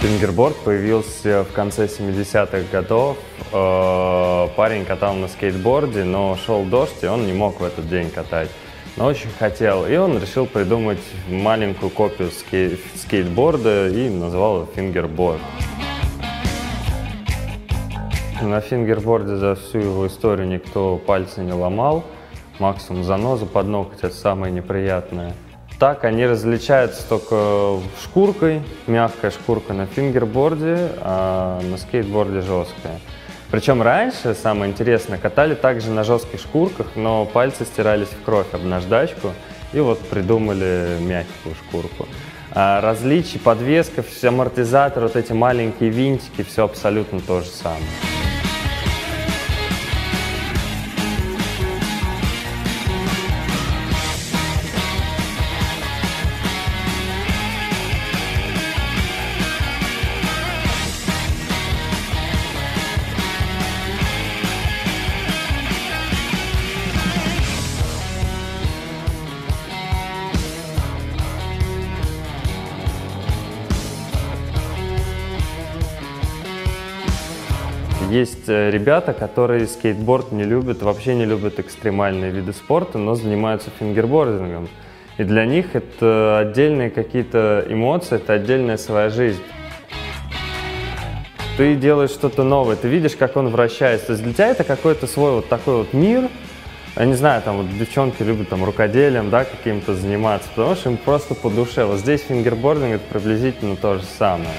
Фингерборд появился в конце 70-х годов. Э, парень катал на скейтборде, но шел дождь, и он не мог в этот день катать. Но очень хотел. И он решил придумать маленькую копию скей скейтборда и назвал его фингерборд. На фингерборде за всю его историю никто пальцы не ломал. Максимум занозу под ноготь, это самое неприятное. Так они различаются только шкуркой, мягкая шкурка на фингерборде, а на скейтборде жесткая. Причем раньше, самое интересное, катали также на жестких шкурках, но пальцы стирались в кровь об наждачку, и вот придумали мягкую шкурку. А различия, подвеска, все амортизаторы, вот эти маленькие винтики, все абсолютно то же самое. Есть э, ребята, которые скейтборд не любят, вообще не любят экстремальные виды спорта, но занимаются фингербордингом. И для них это отдельные какие-то эмоции, это отдельная своя жизнь. Ты делаешь что-то новое, ты видишь, как он вращается. То есть для тебя это какой-то свой вот такой вот мир. Я не знаю, там вот девчонки любят там рукоделием, да, каким-то заниматься, потому что им просто по душе. Вот здесь фингербординг это приблизительно то же самое.